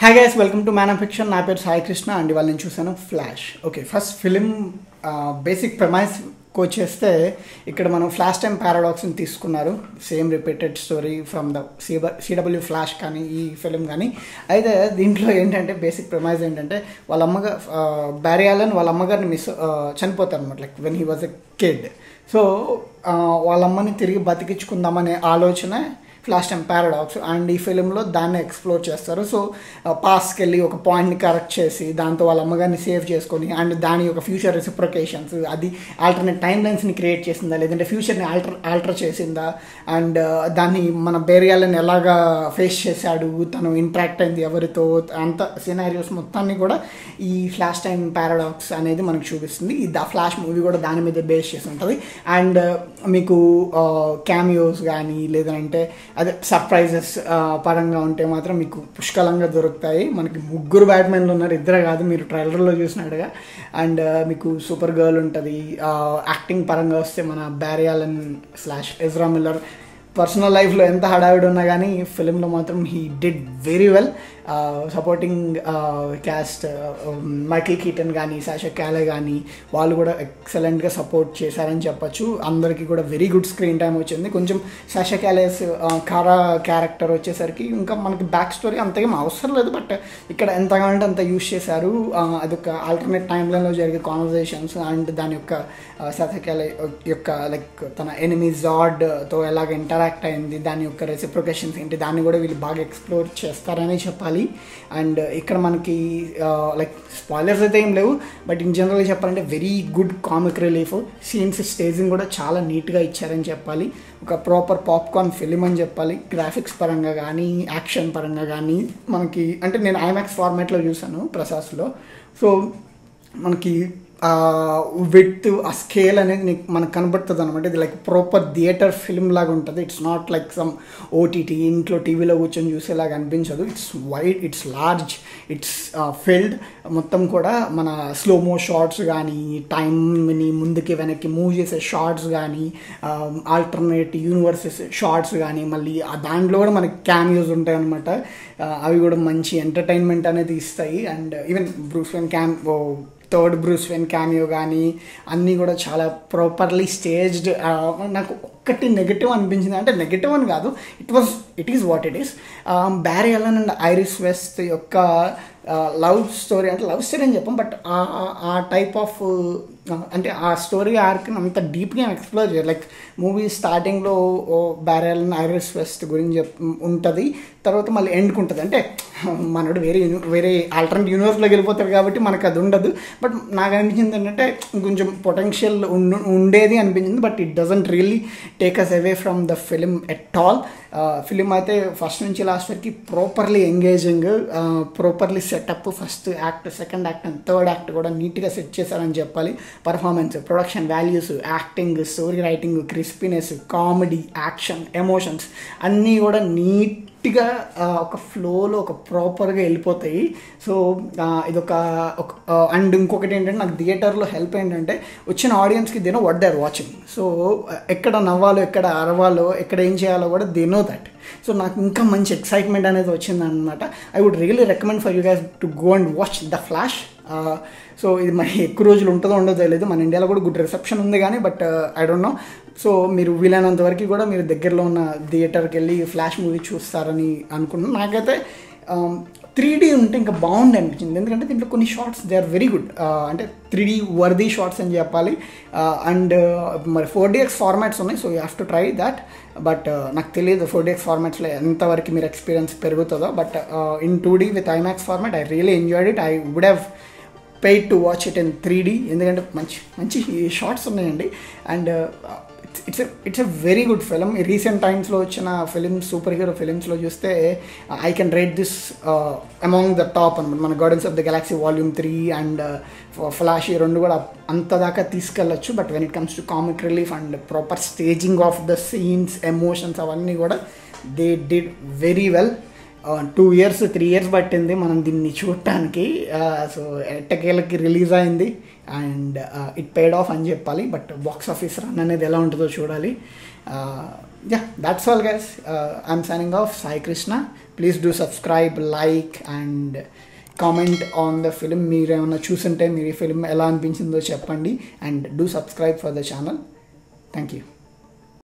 Hi guys welcome to man of fiction నా పేరు Sai Krishna and ఇవాళ నేను చూశాను Flash okay first film basic premise వచ్చేస్తే ఇక్కడ మనం ఫ్లాష్ టైం పారాడాక్స్ని తీసుకున్నారు. Same repeated story from the CW Flash కానీ ఈ ఫిలిం కానీ. అయితే దీంట్లో ఏంటంటే బేసిక్ ప్రమైజ్ ఏంటంటే వాళ్ళ అమ్మగా బ్యారీ ఆలన్ వాళ్ళ అమ్మగారిని మిస్ చనిపోతారు అనమాట like when he was a kid so వాళ్ళ అమ్మని తిరిగి బతికించుకుందామనే ఆలోచన ఫ్లాష్ టైం పారాడాక్స్ అండ్ ఈ ఫిలింలో దాన్ని ఎక్స్ప్లోర్ చేస్తారు. సో పాస్కి వెళ్ళి ఒక పాయింట్ని కరెక్ట్ చేసి దాంతో వాళ్ళ అమ్మగారిని సేవ్ చేసుకొని అండ్ దాని యొక్క ఫ్యూచర్ రెసిప్రొకేషన్స్ అది ఆల్టర్నేట్ టైం లైన్స్ని క్రియేట్ చేసిందా లేదంటే ఫ్యూచర్ని ఆల్టర్ ఆల్టర్ చేసిందా? అండ్ uh, దాన్ని మన బేరియాలని ఎలాగా ఫేస్ చేశాడు? తను ఇంట్రాక్ట్ అయింది ఎవరితో? అంత సినారియోస్ మొత్తాన్ని కూడా ఈ ఫ్లాష్ టైం పారాడాక్స్ అనేది మనకు చూపిస్తుంది. ఈ ద ఫ్లాష్ మూవీ కూడా దాని మీద బేస్ చేసి ఉంటుంది. అండ్ uh, మీకు uh, క్యామియోస్ కానీ లేదంటే అదే సర్ప్రైజెస్ పరంగా ఉంటే మాత్రం మీకు పుష్కలంగా దొరుకుతాయి. మనకి ముగ్గురు బ్యాట్మెన్లు ఉన్నారు. ఇద్దరే కాదు మీరు ట్రైలర్లో చూసినట్టుగా. అండ్ మీకు సూపర్ గర్ల్ ఉంటుంది. యాక్టింగ్ పరంగా వస్తే మన Barry Allen slash Ezra Miller personal లైఫ్లో ఎంత హడావిడి ఉన్నా కానీ ఫిలింలో మాత్రం he did very well supporting cast Michael Keaton కానీ సాషా క్యాలే కానీ వాళ్ళు కూడా ఎక్సలెంట్గా సపోర్ట్ చేశారని చెప్పచ్చు. అందరికీ కూడా వెరీ గుడ్ స్క్రీన్ టైం వచ్చింది. కొంచెం సాషా క్యాలేస్ కారా క్యారెక్టర్ వచ్చేసరికి ఇంకా మనకి బ్యాక్ స్టోరీ అంతగా అవసరం లేదు. బట్ ఇక్కడ ఎంత కావాలంటే అంత యూస్ చేశారు. అదొక ఆల్టర్నేట్ టైం జరిగే కాన్వర్జేషన్స్ అండ్ దాని యొక్క సాషా క్యాలే యొక్క లైక్ తన ఎనిమీ జాడ్తో ఎలాగ ఇంటరాక్ట్ అయింది దాని యొక్క రెసిప్రొకేషన్స్ ఏంటి దాన్ని కూడా వీళ్ళు బాగా ఎక్స్ప్లోర్ చేస్తారని చెప్పాలి. అండ్ uh, ఇక్కడ మనకి uh, లైక్ స్పాయిలర్స్ అయితే ఏం లేవు బట్ ఇన్ జనరల్ చెప్పాలంటే very good comic relief scenes staging కూడా చాలా నీట్గా ఇచ్చారని చెప్పాలి. ఒక ప్రాపర్ పాప్కార్న్ ఫిలిం అని చెప్పాలి. గ్రాఫిక్స్ పరంగా కానీ యాక్షన్ పరంగా కానీ మనకి అంటే నేను ఐమాక్స్ ఫార్మాట్లో చూసాను ప్రసాస్లో సో మనకి విత్ ఆ స్కేల్ అనేది నీకు మనకు కనబడుతుంది అనమాట ఇది లైక్ ప్రాపర్ థియేటర్ ఫిల్మ్ లాగా ఉంటుంది. It's not like some OTT ఇంట్లో టీవీలో కూర్చొని చూసేలాగా అనిపించదు. It's wide it's large it's filled మొత్తం కూడా మన స్లోమో షార్ట్స్ కానీ టైంని ముందుకి వెనక్కి మూవ్ చేసే షార్ట్స్ కానీ ఆల్టర్నేట్ యూనివర్సెస్ షార్ట్స్ కానీ మళ్ళీ ఆ దాంట్లో కూడా మనకి క్యామియోస్ ఉంటాయి అనమాట అవి కూడా మంచి ఎంటర్టైన్మెంట్ అనేది ఇస్తాయి. And even Bruce cam third Bruce Wayne cameo కానీ అన్నీ కూడా చాలా ప్రాపర్లీ స్టేజ్డ్ నాకు ఒక్కటి నెగిటివ్ అనిపించింది. అంటే నెగిటివ్ అని కాదు it was it is what it is Barry Allen and Iris West యొక్క లవ్ స్టోరీ అంటే లవ్ స్టోరీ అని చెప్పాం బట్ ఆ టైప్ ఆఫ్ అంటే ఆ స్టోరీ ఆర్క్ని అంత డీప్గా ఎక్స్ప్లోర్ చేయాలి లైక్ మూవీ స్టార్టింగ్లో బ్యారెల్ ఐరిస్ వెస్ట్ గురించి చెప్ ఉంటుంది. తర్వాత మళ్ళీ ఎండ్కి ఉంటుంది అంటే మనడు వేరే వేరే ఆల్టర్నేట్ యూనివర్స్లోకి వెళ్ళిపోతారు కాబట్టి మనకు అది ఉండదు. బట్ నాకు అనిపించింది ఏంటంటే కొంచెం పొటెన్షియల్ ఉండేది అనిపించింది but it doesn't really take us away from the film at all film అయితే ఫస్ట్ నుంచి లాస్ట్ వరకు properly engaging properly setup first act second act and third act కూడా నీట్గా సెట్ చేశారని చెప్పాలి. Performance production values acting story writing crispiness comedy action emotions అన్నీ కూడా neat నీట్గా ఒక ఫ్లోలో ఒక ప్రాపర్గా వెళ్ళిపోతాయి. సో ఇదొక అండ్ ఇంకొకటి ఏంటంటే నాకు థియేటర్లో హెల్ప్ ఏంటంటే వచ్చిన ఆడియన్స్కి they know what they are watching so ఎక్కడ నవ్వాలో ఎక్కడ అరవాలో ఎక్కడ ఏం చేయాలో కూడా దే నో దట్ సో నాకు ఇంకా మంచి ఎక్సైట్మెంట్ అనేది వచ్చిందనమాట I would really recommend for you guys to go and watch the Flash so ఇది మరి ఎక్కువ రోజులు ఉంటుందో ఉండదో తెలియదు. మన ఇండియాలో కూడా గుడ్ రిసెప్షన్ ఉంది కానీ but I don't know so మీరు వీలైనంత వరకు కూడా మీరు దగ్గరలో ఉన్న థియేటర్కి వెళ్ళి ఫ్లాష్ మూవీ చూస్తారని అనుకున్నాను నాకైతే um, త్రీ డీ ఉంటే ఇంకా బాగుంది అనిపించింది. ఎందుకంటే దీంట్లో కొన్ని shots they are very good అంటే త్రీ డీ వర్దీ షార్ట్స్ అని చెప్పాలి. అండ్ uh, మరి ఫోర్ డిఎక్స్ ఫార్మాట్స్ ఉన్నాయి so you have to try that but నాకు తెలియదు ఫోర్ డిఎక్స్ ఫార్మాట్స్లో ఎంతవరకు మీరు ఎక్స్పీరియన్స్ పెరుగుతుందో. But in two D with IMAX format I really enjoyed it I would have paid to watch it in three D ఎందుకంటే మంచి మంచి shots ఉన్నాయండి. And it's it's a very good film recent టైమ్స్లో వచ్చిన films super hero ఫిలిమ్స్లో చూస్తే I can rate this among the top అనమాట మన Guardians of the Galaxy volume three and Flash ఈ రెండు కూడా అంత దాకా తీసుకెళ్ళచ్చు. But when it comes to comic relief and proper staging of the scenes emotions అవన్నీ కూడా they did very well two years three years పట్టింది మనం దీన్ని చూడటానికి. సో ఎట్టకేళ్ళకి రిలీజ్ అయింది. అండ్ ఇట్ పేడ్ ఆఫ్ అని చెప్పాలి. బట్ బాక్స్ ఆఫీస్ రన్ అనేది ఎలా ఉంటుందో చూడాలి. Yeah that's all guys I'm signing off Sai Krishna please do subscribe like and comment on the film మీరు ఏమైనా చూసుంటే మీరు ఈ ఫిలిం ఎలా అనిపించిందో చెప్పండి. And do subscribe for the channel thank you